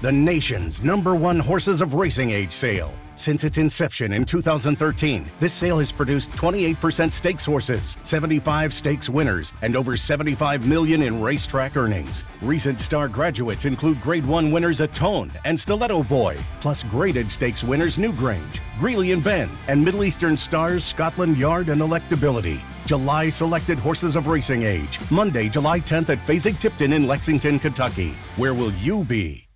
the nation's number one horses of racing age sale. Since its inception in 2013, this sale has produced 28% stakes horses, 75 stakes winners, and over 75 million in racetrack earnings. Recent star graduates include Grade 1 winners Atone and Stiletto Boy, plus graded stakes winners Newgrange, Greeley and Ben, and Middle Eastern stars Scotland Yard and Electability. July selected horses of racing age. Monday, July 10th at Fasig-Tipton in Lexington, Kentucky. Where will you be?